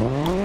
Whoa.